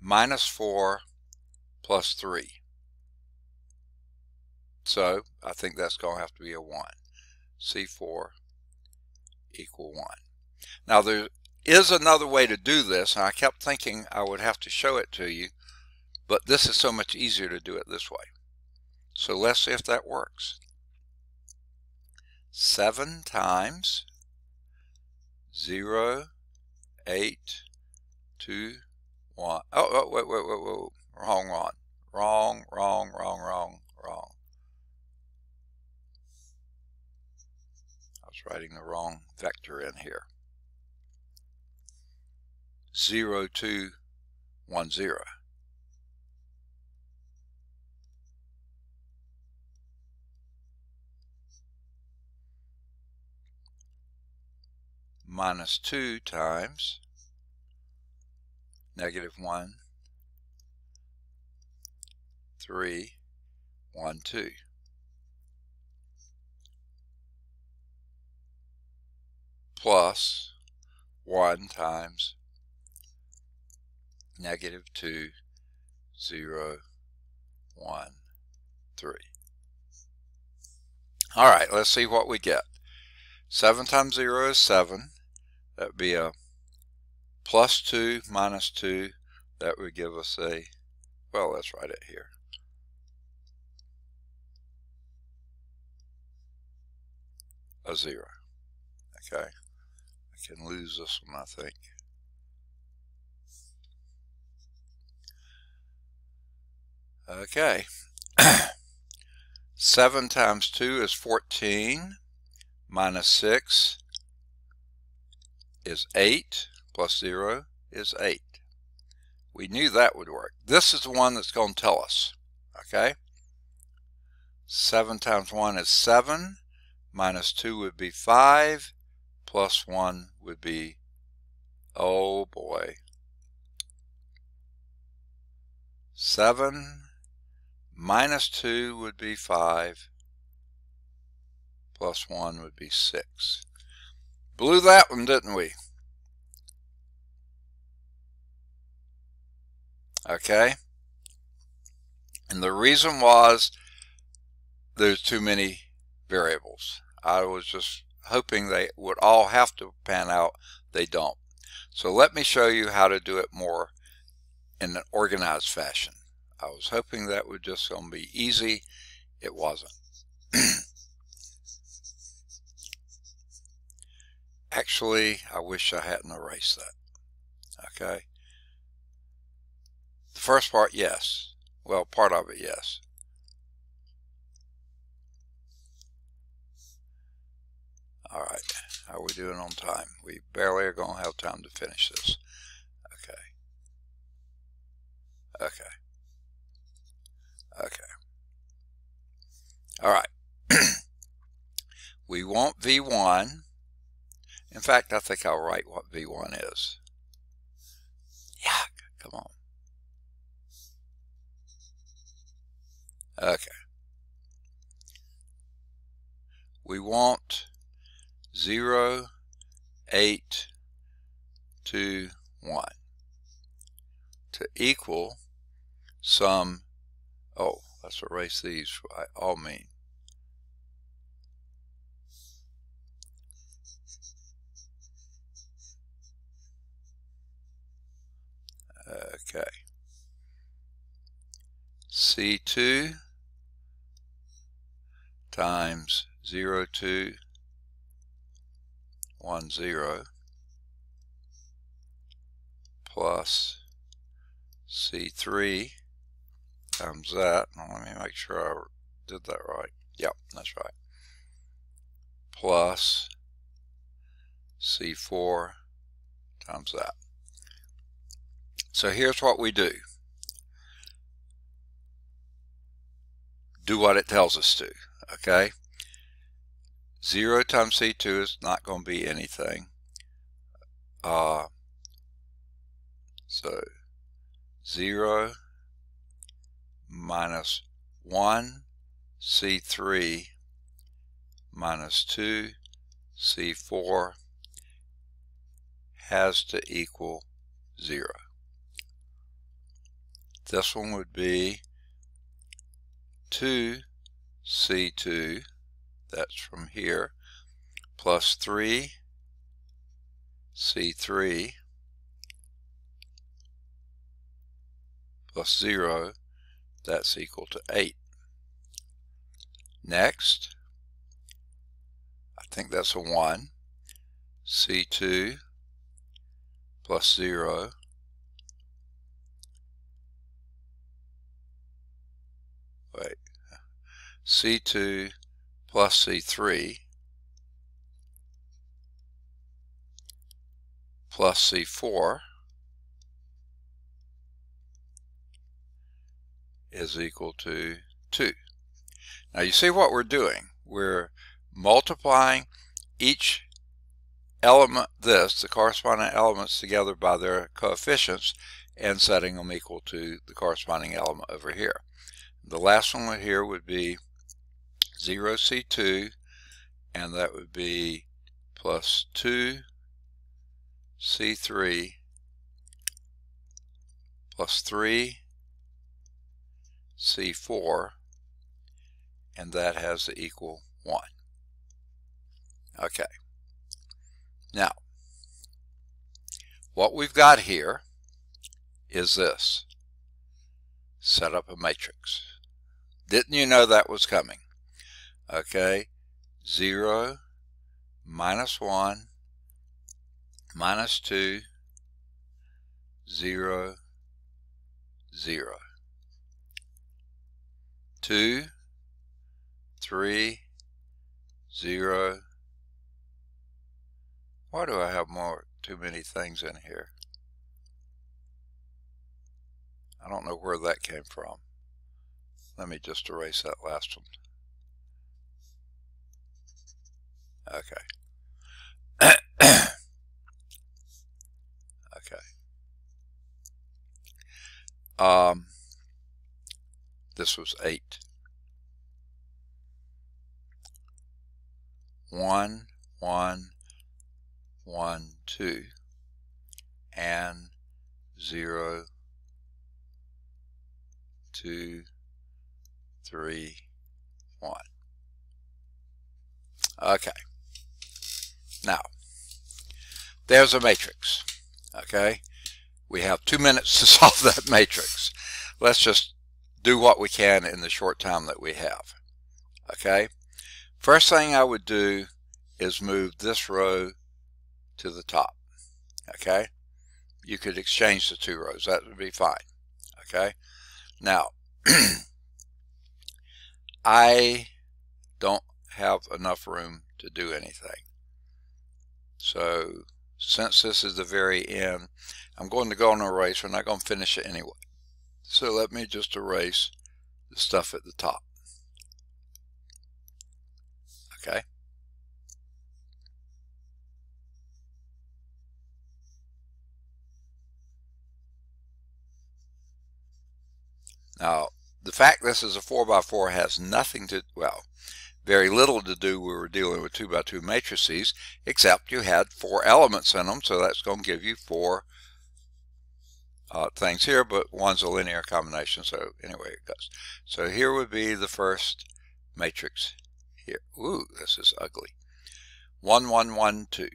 minus 4 plus 3. So I think that's going to have to be a 1. C4 equal 1. Now there is another way to do this, and I kept thinking I would have to show it to you, but this is so much easier to do it this way. So let's see if that works. 7 times 0, 8, 2, 1. Oh, oh wait, wait, wait, wait. Wrong one. Wrong, wrong, wrong, wrong, wrong. I was writing the wrong vector in here. 0, 2, 1, 0. Minus 2 times negative 1, 3, 1, 2. plus 1 times negative 2, 0, 1, 3. All right, let's see what we get. 7 times 0 is 7. That would be a plus 2 minus 2. That would give us a, well, let's write it here. A 0. Okay. I can lose this one, I think. Okay. [CLEARS THROAT] 7 times 2 is 14, minus 6 is 8, plus 0 is 8. We knew that would work. This is the one that's going to tell us. Okay? 7 times 1 is 7, minus 2 would be 5, plus 1 would be, oh boy, 7 minus 2 would be 5, plus 1 would be 6. Blew that one, didn't we? Okay? And the reason was there's too many variables. I was just hoping they would all have to pan out. They don't. So let me show you how to do it more in an organized fashion. I was hoping that would just going to be easy. It wasn't. [CLEARS THROAT] Actually, I wish I hadn't erased that. Okay. The first part, yes. Well, part of it, yes. All right, how are we doing on time? We barely are going to have time to finish this. Okay. Okay. Okay. All right. [CLEARS THROAT] we want V1. In fact, I think I'll write what V1 is. Yuck, come on. Okay. We want 0, 8, 2, 1 to equal some, oh, let's erase these by all means. Okay. C2 times 0, 2, 1, 0 plus C3 times that. let me make sure I did that right. Yep, that's right. Plus C4 times that. So here's what we do. Do what it tells us to, okay? 0 times C2 is not going to be anything. Uh, so 0 minus 1 C3 minus 2 C4 has to equal 0. This one would be 2 C2, that's from here, plus 3 C3 plus 0, that's equal to 8. Next, I think that's a 1, C2 plus 0 wait, C2 plus C3 plus C4 is equal to 2. Now you see what we're doing. We're multiplying each element, this, the corresponding elements together by their coefficients and setting them equal to the corresponding element over here. The last one here would be 0C2 and that would be plus 2C3 plus 3 C4 and that has to equal 1. Okay. Now, what we've got here is this. Set up a matrix. Didn't you know that was coming? Okay. 0 minus 1 minus 2 0 0 2, 3, 0. Why do I have more, too many things in here? I don't know where that came from. Let me just erase that last one. Okay. [COUGHS] okay. Um, this was 8. 1, 1, 1, 2, and 0, 2, 3, 1. Okay. Now, there's a matrix. Okay. We have two minutes to [LAUGHS] solve that matrix. Let's just do what we can in the short time that we have. Okay. First thing I would do is move this row to the top. Okay. You could exchange the two rows. That would be fine. Okay. Now, [CLEARS THROAT] I don't have enough room to do anything. So since this is the very end, I'm going to go on a erase. We're not going to finish it anyway. So let me just erase the stuff at the top. Okay. Now, the fact this is a 4x4 has nothing to, well, very little to do we were dealing with 2x2 matrices, except you had four elements in them, so that's going to give you four uh, things here, but one's a linear combination. So anyway, it goes. So here would be the first matrix here. Ooh, this is ugly. 1, 1, 1, 2.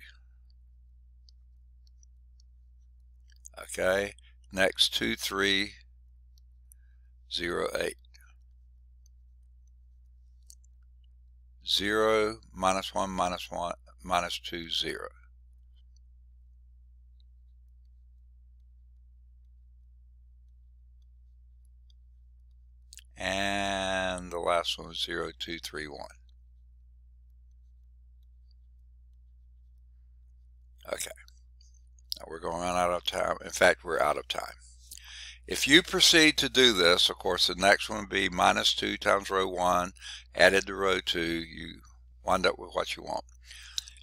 Okay, next 2, 3, 0, 8. 0, minus 1, minus 1, minus 2, 0. And the last one was 0, 2, 3, 1. Okay. Now we're going out of time. In fact, we're out of time. If you proceed to do this, of course, the next one would be minus 2 times row 1 added to row 2. You wind up with what you want.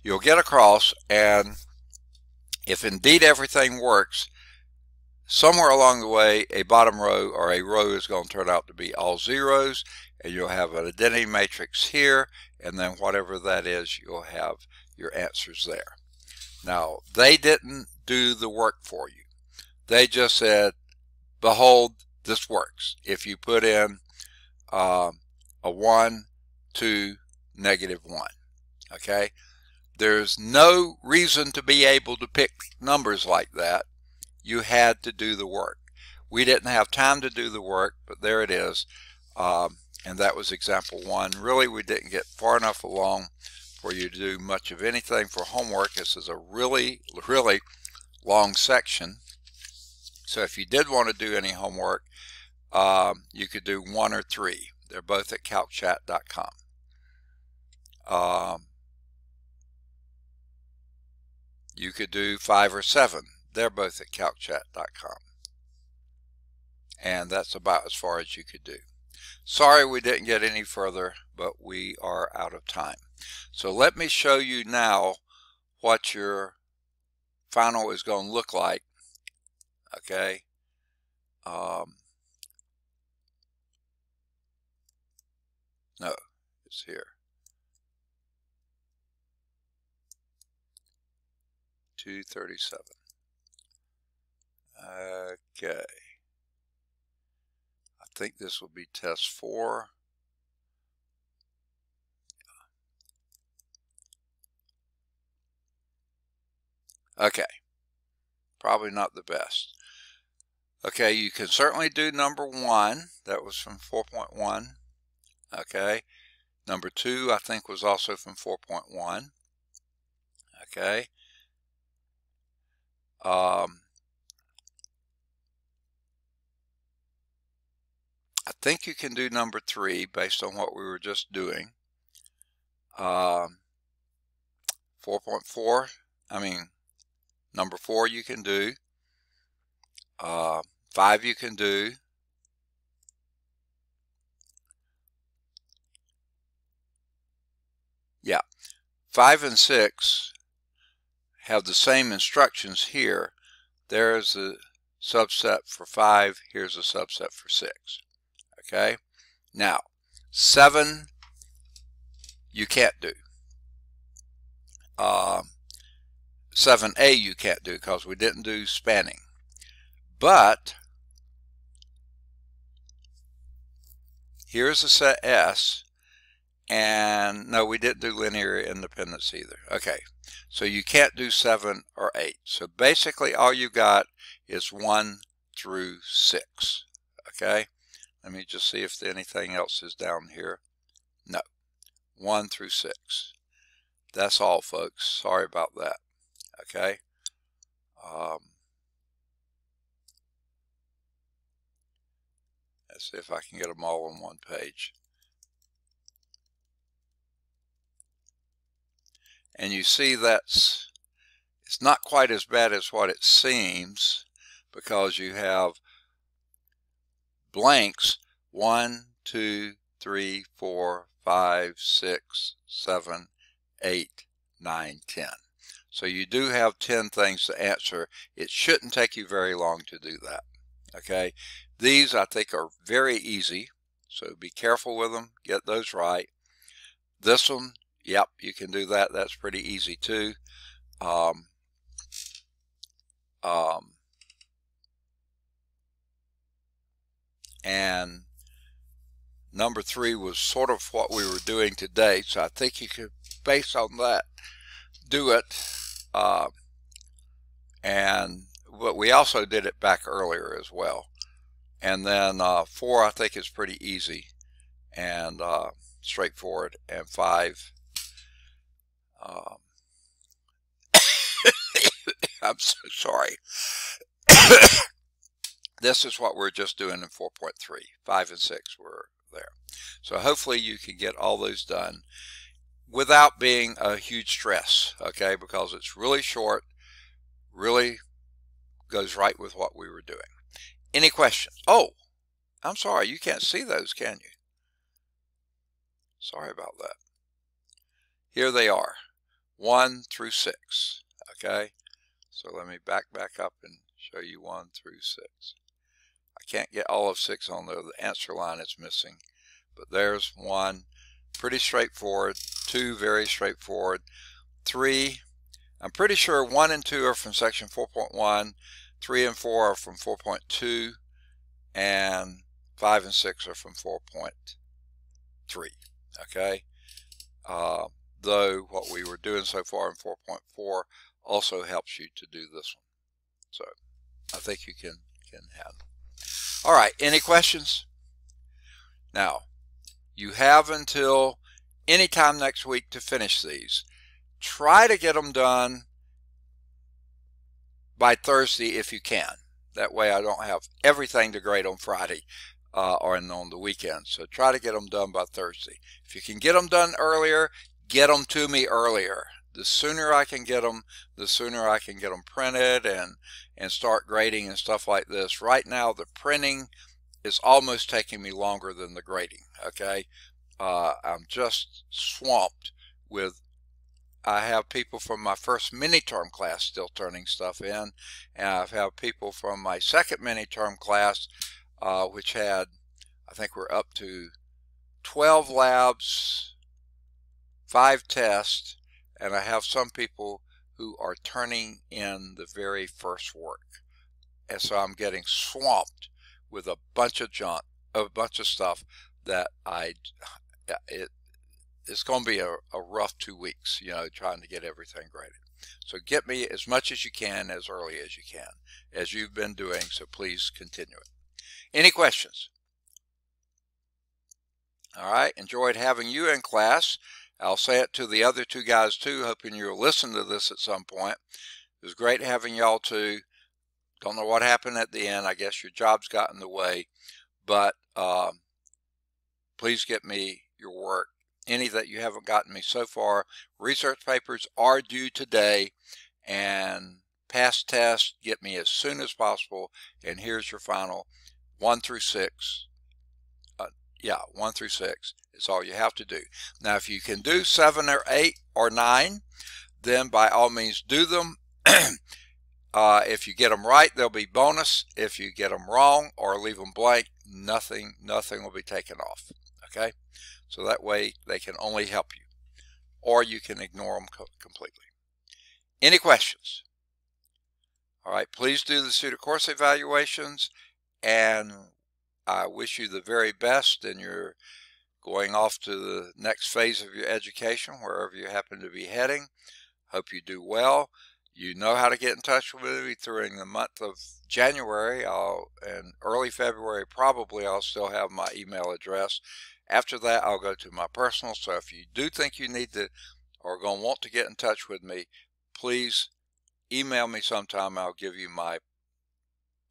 You'll get across, and if indeed everything works, somewhere along the way, a bottom row or a row is going to turn out to be all zeros, and you'll have an identity matrix here, and then whatever that is, you'll have your answers there. Now, they didn't do the work for you. They just said, behold, this works. If you put in uh, a 1, 2, negative 1. Okay? There's no reason to be able to pick numbers like that. You had to do the work. We didn't have time to do the work, but there it is. Um, and that was example one. Really, we didn't get far enough along for you to do much of anything for homework. This is a really, really long section. So if you did want to do any homework, um, you could do one or three. They're both at calcchat.com. Um, you could do five or seven. They're both at calcchat.com. And that's about as far as you could do. Sorry we didn't get any further, but we are out of time. So let me show you now what your final is going to look like. Okay. Um, no, it's here. 237. Okay. I think this will be test 4. Okay. Probably not the best. Okay, you can certainly do number 1. That was from 4.1. Okay. Number 2, I think, was also from 4.1. Okay. Um, I think you can do number 3 based on what we were just doing. Um, 4.4, I mean, Number four you can do. Uh, five you can do. Yeah, five and six have the same instructions here. There's a subset for five. Here's a subset for six. Okay. Now, seven you can't do. Um, 7a you can't do because we didn't do spanning. But here's a set S and no we didn't do linear independence either. Okay so you can't do 7 or 8. So basically all you got is 1 through 6. Okay let me just see if anything else is down here. No 1 through 6. That's all folks. Sorry about that okay? Um, see if I can get them all on one page. And you see that's, it's not quite as bad as what it seems because you have blanks, one, two, three, four, five, six, seven, eight, nine, ten. So you do have 10 things to answer. It shouldn't take you very long to do that. Okay. These I think are very easy. So be careful with them. Get those right. This one, yep, you can do that. That's pretty easy too. Um, um, and number three was sort of what we were doing today. So I think you could, based on that, do it. Uh, and but we also did it back earlier as well. And then uh, four, I think, is pretty easy and uh, straightforward. And five, um, [COUGHS] I'm so sorry. [COUGHS] this is what we're just doing in 4.3. 5 and 6 were there. So hopefully you can get all those done without being a huge stress, okay, because it's really short, really goes right with what we were doing. Any questions? Oh, I'm sorry, you can't see those, can you? Sorry about that. Here they are, 1 through 6, okay? So let me back back up and show you 1 through 6. I can't get all of 6 on there. The answer line is missing. But there's 1. Pretty straightforward. 2. Very straightforward. 3. I'm pretty sure 1 and 2 are from section 4.1. 3 and 4 are from 4.2. And 5 and 6 are from 4.3. Okay? Uh, though what we were doing so far in 4.4 also helps you to do this one. So I think you can, can handle. All right, any questions? Now, you have until anytime next week to finish these. Try to get them done by Thursday if you can. That way I don't have everything to grade on Friday uh, or on the weekend. So try to get them done by Thursday. If you can get them done earlier, get them to me earlier. The sooner I can get them, the sooner I can get them printed and, and start grading and stuff like this. Right now, the printing is almost taking me longer than the grading, okay? Uh, I'm just swamped with I have people from my first mini-term class still turning stuff in, and I've had people from my second mini-term class, uh, which had, I think we're up to 12 labs, five tests, and I have some people who are turning in the very first work. And so I'm getting swamped with a bunch of junk, a bunch of stuff that I, it, it's going to be a, a rough two weeks, you know, trying to get everything graded. So get me as much as you can as early as you can, as you've been doing, so please continue it. Any questions? All right, enjoyed having you in class. I'll say it to the other two guys too, hoping you'll listen to this at some point. It was great having y'all too. Don't know what happened at the end. I guess your job's got in the way. But uh, please get me your work. Any that you haven't gotten me so far. Research papers are due today. And past tests, get me as soon as possible. And here's your final one through six. Uh, yeah, one through six. Is all you have to do. Now, if you can do seven or eight or nine, then by all means do them. [CLEARS THROAT] uh, if you get them right, they'll be bonus. If you get them wrong or leave them blank, nothing, nothing will be taken off. Okay, so that way they can only help you, or you can ignore them co completely. Any questions? All right, please do the pseudo course evaluations, and I wish you the very best in your going off to the next phase of your education, wherever you happen to be heading. Hope you do well. You know how to get in touch with me during the month of January I'll, and early February. Probably I'll still have my email address. After that, I'll go to my personal. So if you do think you need to or going to want to get in touch with me, please email me sometime. I'll give you my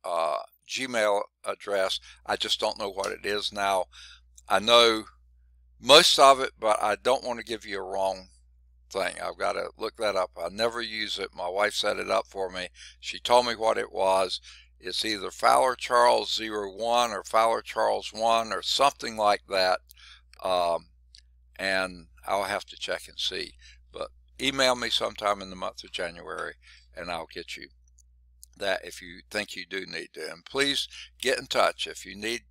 uh, Gmail address. I just don't know what it is now. I know most of it, but I don't want to give you a wrong thing. I've got to look that up. I never use it. My wife set it up for me. She told me what it was. It's either Fowler Charles 01 or Fowler Charles 1 or something like that. Um, and I'll have to check and see. But email me sometime in the month of January and I'll get you that if you think you do need to. And please get in touch if you need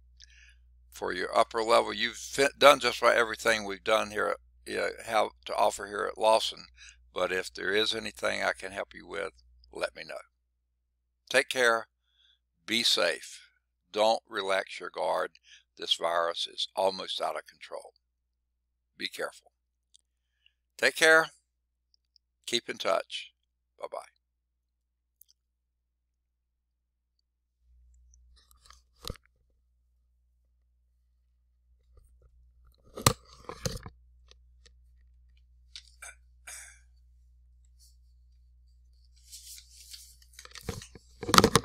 for your upper level. You've done just about everything we've done here, you know, have to offer here at Lawson. But if there is anything I can help you with, let me know. Take care. Be safe. Don't relax your guard. This virus is almost out of control. Be careful. Take care. Keep in touch. Bye-bye. you